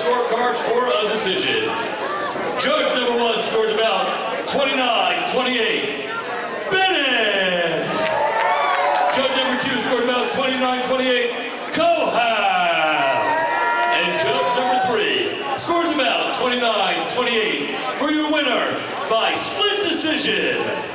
scorecards for a decision. Judge number one scores about 29-28. Bennett! Judge number two scores about 29-28. Kahout! And judge number three scores about 29-28 for your winner by split decision.